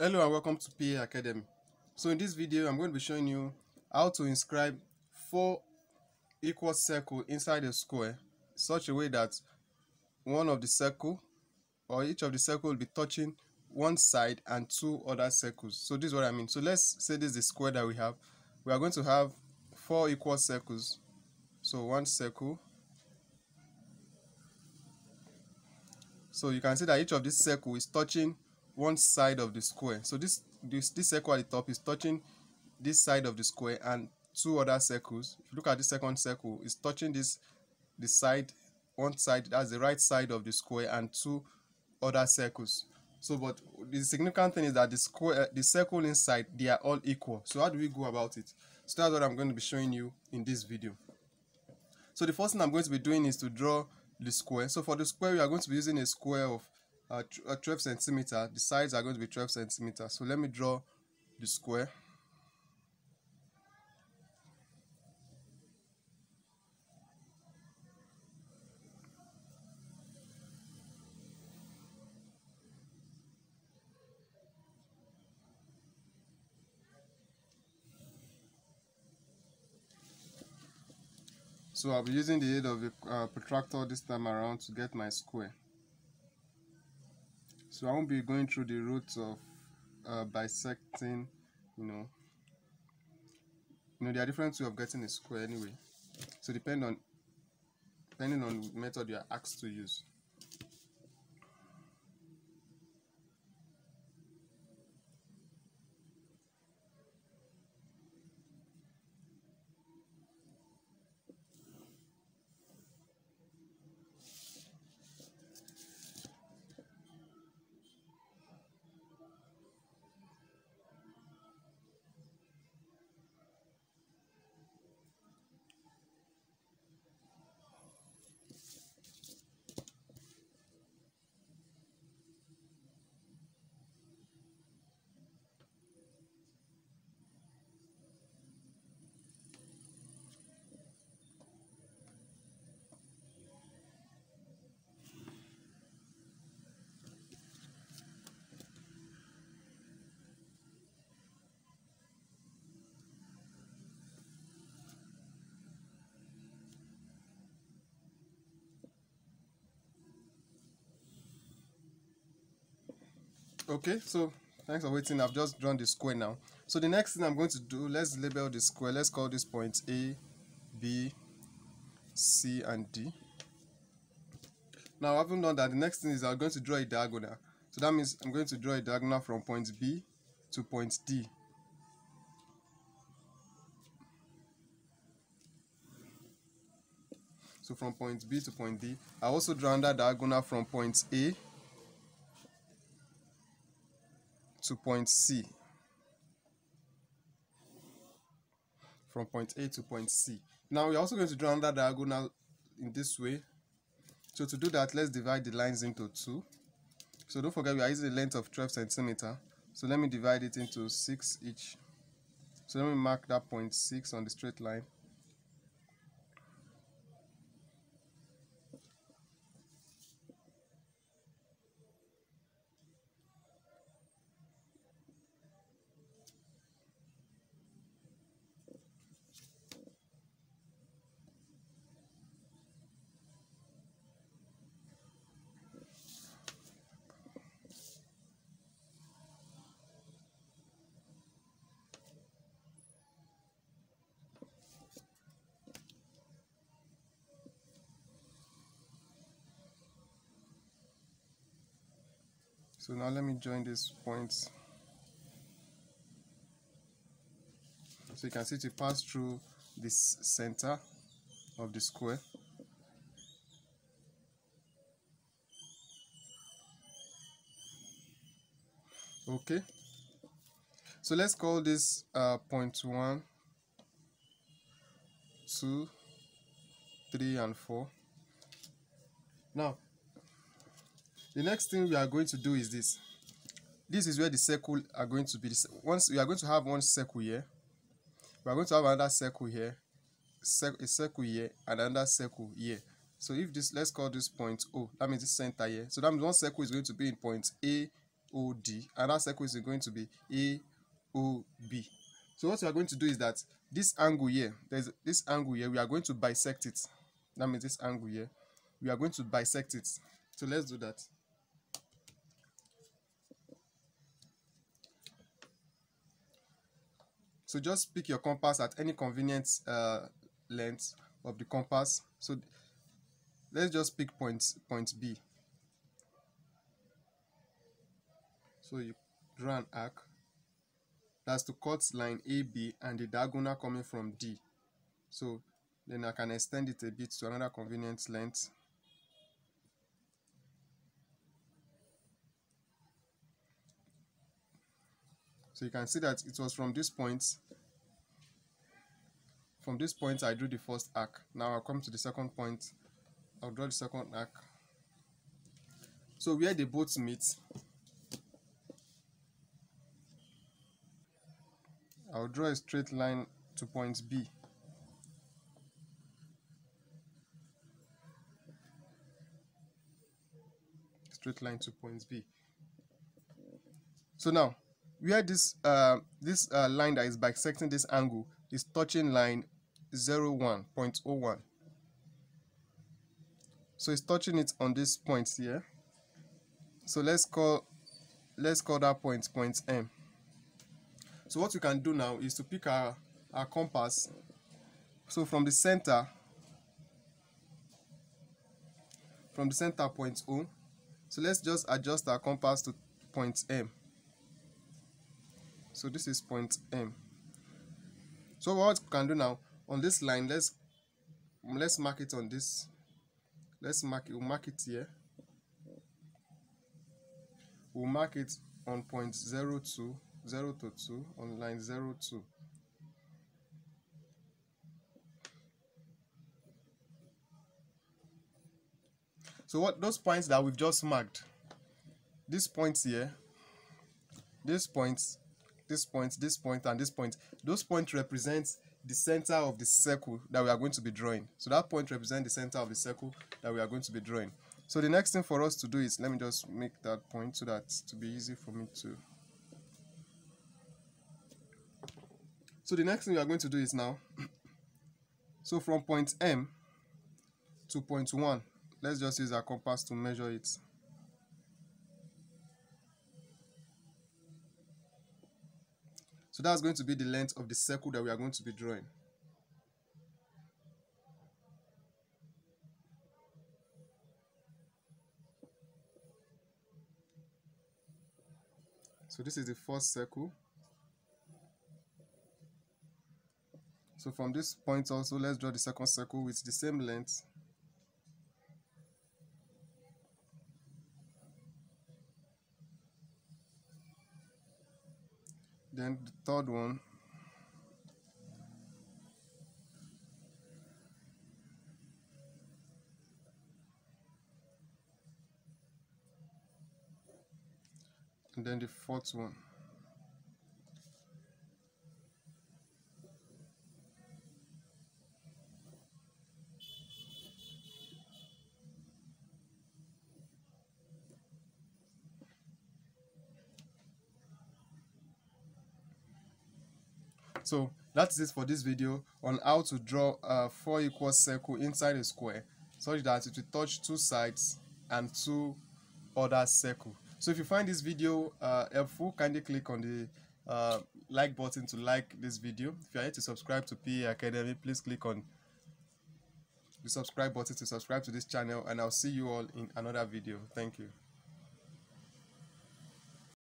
Hello and welcome to PA Academy. So in this video, I'm going to be showing you how to inscribe four equal circles inside a square such a way that one of the circle or each of the circle will be touching one side and two other circles. So this is what I mean. So let's say this is the square that we have. We are going to have four equal circles. So one circle. So you can see that each of this circle is touching one side of the square. So this this this circle at the top is touching this side of the square and two other circles. If you look at the second circle, it's touching this the side one side that's the right side of the square and two other circles. So but the significant thing is that the square eh, the circle inside they are all equal. So how do we go about it? So that's what I'm going to be showing you in this video. So the first thing I'm going to be doing is to draw the square. So for the square we are going to be using a square of uh, uh 12 centimeter the sides are going to be 12 centimeter so let me draw the square So I'll be using the aid of a uh, protractor this time around to get my square. So I won't be going through the route of uh, bisecting, you know. You know, there are different ways of getting a square anyway. So depend on depending on method you are asked to use. Okay so thanks for waiting. I've just drawn the square now. So the next thing i'm going to do let's label the square. Let's call this point a b c and d. Now having done that the next thing is i'm going to draw a diagonal. So that means i'm going to draw a diagonal from point b to point d. So from point b to point d. I also draw another diagonal from point a to point C. From point A to point C. Now we're also going to draw another diagonal in this way. So to do that, let's divide the lines into two. So don't forget we are using a length of 12 centimeter. So let me divide it into six each. So let me mark that point six on the straight line. So now let me join these points. So you can see to pass through this center of the square. Okay. So let's call this uh, point one, two, three, and four. Now the next thing we are going to do is this this is where the circle are going to be once we are going to have one circle here we are going to have another circle here a circle here and another circle here so if this let's call this point o that means this center here so that means one circle is going to be in point a AOD, and that circle is going to be AOB. So what we are going to do is that this angle here, there's this angle here, we are going to bisect it. That means this angle here, we are going to bisect it. So let's do that. So just pick your compass at any convenient uh, length of the compass. So let's just pick point, point B. So you draw an arc. That's to cut line AB and the diagonal coming from D. So then I can extend it a bit to another convenient length. So you can see that it was from this point. From this point, I drew the first arc. Now I'll come to the second point. I'll draw the second arc. So where the both meet, I'll draw a straight line to point B. Straight line to point B. So now, where this uh, this uh, line that is bisecting this angle is touching line 01, 0.01. So it's touching it on this point here. So let's call let's call that point point M. So what we can do now is to pick our, our compass. So from the center, from the center point O, so let's just adjust our compass to point M so this is point M. So what we can do now on this line let's let's mark it on this. Let's mark it we'll mark it here. We'll mark it on point 0 to 0 to 2 on line 0 2 so what those points that we've just marked these points here these points this point, this point, and this point. Those points represent the center of the circle that we are going to be drawing. So that point represents the center of the circle that we are going to be drawing. So the next thing for us to do is, let me just make that point so that to be easy for me to. So the next thing we are going to do is now, so from point M to point 1, let's just use our compass to measure it. So that's going to be the length of the circle that we are going to be drawing. So this is the first circle. So from this point also, let's draw the second circle with the same length. Then the third one. And then the fourth one So that is it for this video on how to draw a four equal circle inside a square such that it will touch two sides and two other circle. So if you find this video uh, helpful, kindly click on the uh, like button to like this video. If you are yet to subscribe to PA Academy, please click on the subscribe button to subscribe to this channel and I'll see you all in another video. Thank you.